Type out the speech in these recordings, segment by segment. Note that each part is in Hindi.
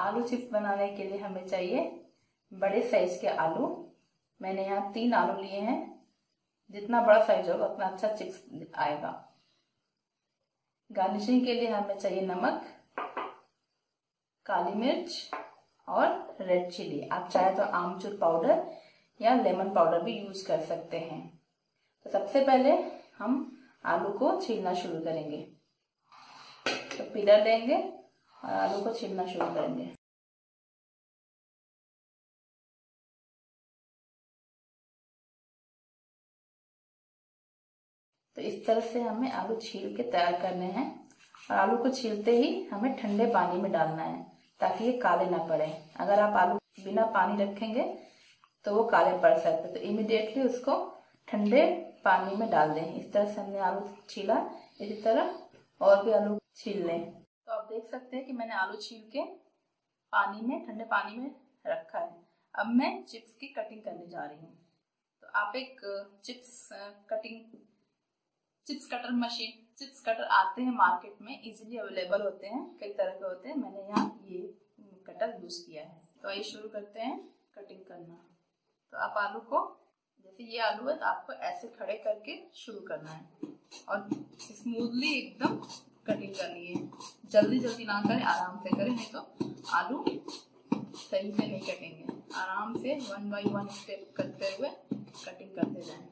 आलू चिप्स बनाने के लिए हमें चाहिए बड़े साइज़ के आलू। मैंने यहाँ तीन आलू लिए हैं। जितना बड़ा साइज़ होगा, उतना अच्छा चिप्स आएगा। गार्निशिंग के लिए हमें चाहिए नमक, काली मिर्च और रेड चिली आप चाहे तो आमचूर पाउडर या लेमन पाउडर भी यूज़ कर सकते हैं। तो सबसे पहले हम आलू को छीलना शुरू करेंगे। तो पिलर लेंगे। और आलू को छीलना शुरू करेंगे। तो इस तरह से हमें आलू छील के तैयार करने हैं और आलू को छीलते ही हमें ठंडे पानी में डालना है ताकि ये काले ना पड़े। अगर आप आलू बिना पानी रखेंगे तो वो काले पड़ सकते तो इमिडिएटली उसको ठंडे पानी में डाल दें। इस तरह से हमने आलू छीला। इसी तरह और भी आलू छील लें। तो आप देख सकते हैं कि मैंने आलू छील के पानी में, ठंडे पानी में रखा है। अब मैं चिप्स की कटिंग करने जा रही हूँ। तो आप एक chips cutting chips cutter machine chips cutter आते हैं मार्केट में इजीली अवेलेबल होते हैं, कई तरह के होते हैं। मैंने यहाँ ये कटर यूज़ किया है। तो आइए शुरू करते हैं कटिंग करना। तो आप आलू को, जैसे ये आलू है तो आपको ऐसे खड़े करके शुरू करना है। और स्मूथली एकदम कटिंग करनी है। जल्दी जल्दी ना करें, आराम से करें, नहीं तो आलू सही से नहीं कटेंगे। आराम से वन बाई वन स्टेप करते हुए कटिंग करते जाएँ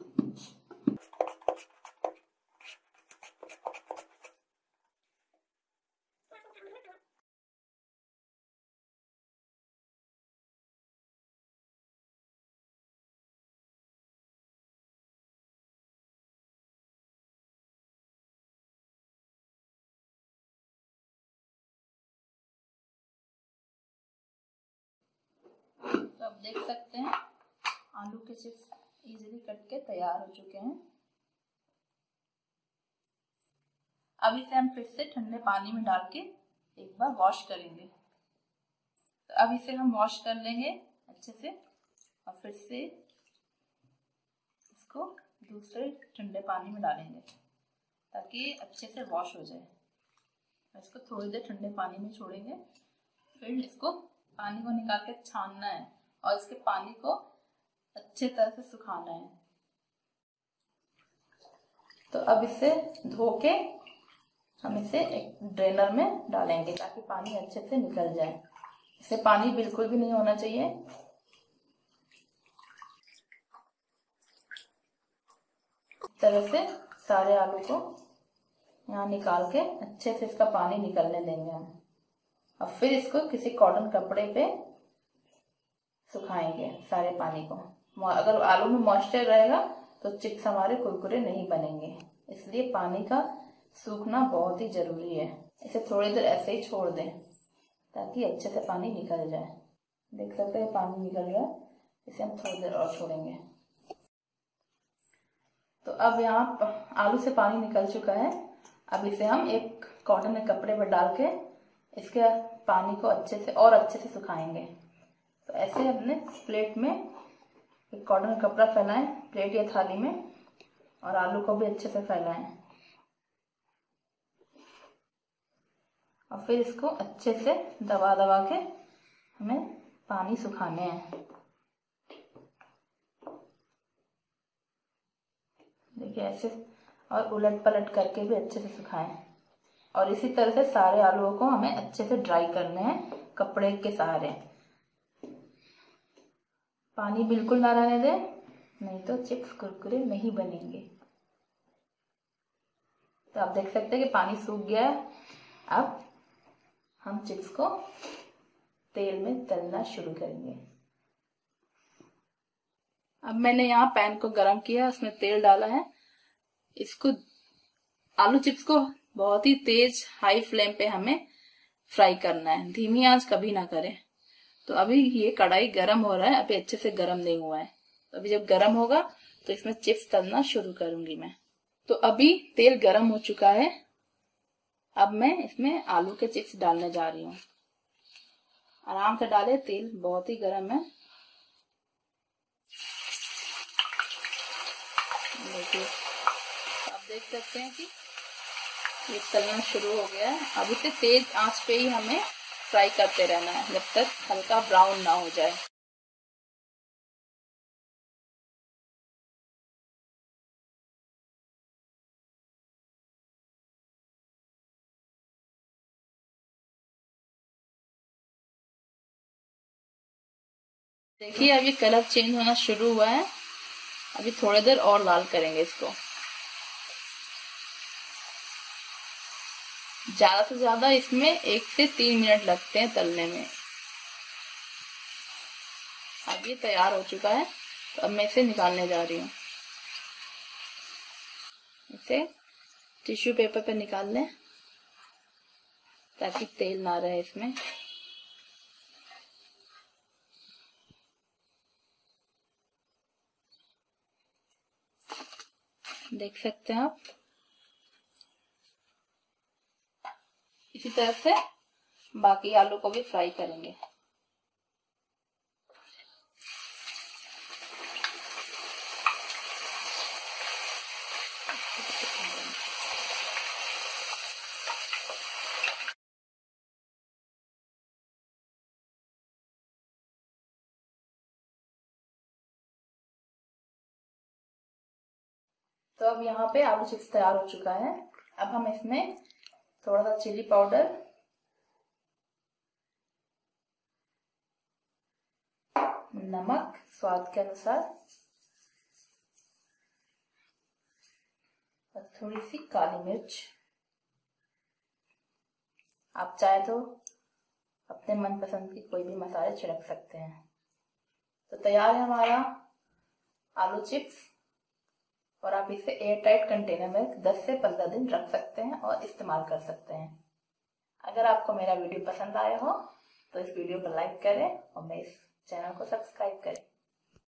तो आप देख सकते हैं। आलू के चिप्स इजीली कट के तैयार हो चुके हैं। अब इसे हम फिर से ठंडे पानी में डाल के एक बार वॉश करेंगे। तो अब इसे हम वॉश कर लेंगे अच्छे से और फिर से इसको दूसरे ठंडे पानी में डालेंगे ताकि अच्छे से वॉश हो जाए। इसको थोड़ी देर ठंडे पानी में छोड़ेंगे। फिर इसको पानी को निकाल के छानना है और इसके पानी को अच्छे तरह से सुखाना है। तो अब इसे धो के हम इसे एक ड्रेनर में डालेंगे ताकि पानी अच्छे से निकल जाए। इसे पानी बिल्कुल भी नहीं होना चाहिए। इस तरह से सारे आलू को यहाँ निकाल के अच्छे से इसका पानी निकलने देंगे हम। और फिर इसको किसी कॉटन कपड़े पे सुखाएँगे सारे पानी को। अगर आलू में मॉइस्चर रहेगा तो चिप्स हमारे कुरकुरे नहीं बनेंगे। इसलिए पानी का सूखना बहुत ही ज़रूरी है। इसे थोड़ी देर ऐसे ही छोड़ दें, ताकि अच्छे से पानी निकल जाए। देख सकते हैं पानी निकल गया। इसे हम थोड़ी देर और छोड़ेंगे। तो अब यहाँ आलू से पानी निकल चुका है। अब इसे हम एक कॉटन के कपड़े पर डाल के इसके पानी को अच्छे से और अच्छे से सुखाएँगे। तो ऐसे हमने प्लेट में एक कॉटन का कपड़ा फैलाएँ, प्लेट या थाली में, और आलू को भी अच्छे से फैलाएँ। और फिर इसको अच्छे से दबा दबा के हमें पानी सुखाने हैं। देखिए ऐसे और उलट पलट करके भी अच्छे से सुखाएँ। और इसी तरह से सारे आलूओं को हमें अच्छे से ड्राई करने हैं, कपड़े के सहारे। पानी बिल्कुल ना रहने दें, नहीं तो चिप्स, कुरकुरे नहीं बनेंगे। तो आप देख सकते हैं कि पानी सूख गया है। अब हम चिप्स को तेल में तलना शुरू करेंगे। अब मैंने यहाँ पैन को गरम किया, उसमें तेल डाला है। इसको, आलू चिप्स को बहुत ही तेज हाई फ्लेम पे हमें फ्राई करना है। धीमी आँच कभी ना करें। तो अभी ये कढ़ाई गरम हो रहा है, अभी अच्छे से गरम नहीं हुआ है। अभी जब गरम होगा तो इसमें चिप्स तलना शुरू करूँगी मैं। तो अभी तेल गरम हो चुका है। अब मैं इसमें आलू के चिप्स डालने जा रही हूँ। आराम से डाले, तेल बहुत ही गर्म है। देखिए, आप देख सकते हैं कि ये तलना शुरू हो गया है। अब इसे तेज आँच पे ही हमें फ्राई करते रहना है, जब तक हल्का ब्राउन ना हो जाए। देखिए, अभी कलर चेंज होना शुरू हुआ है। अभी थोड़ी देर और लाल करेंगे इसको। ज़्यादा से ज़्यादा इसमें एक से तीन मिनट लगते हैं तलने में। अब ये तैयार हो चुका है तो अब मैं इसे निकालने जा रही हूँ। इसे टिश्यू पेपर पे निकाल लें, ताकि तेल ना रहे इसमें। देख सकते हैं आप? इसी तरह से बाकी आलू को भी फ्राई करेंगे। तो अब यहाँ पे आलू चिप्स तैयार हो चुका है। अब हम इसमें थोड़ा सा चिली पाउडर नमक, स्वाद के अनुसार, और थोड़ी सी काली मिर्च। आप चाहे तो अपने मनपसंद की कोई भी मसाले छिड़क सकते हैं। तो तैयार है हमारा आलू चिप्स। और आप इसे एयर टाइट कंटेनर में 10 से 15 दिन रख सकते हैं और इस्तेमाल कर सकते हैं। अगर आपको मेरा वीडियो पसंद आया हो तो इस वीडियो को लाइक करें और मेरे इस चैनल को सब्सक्राइब करें।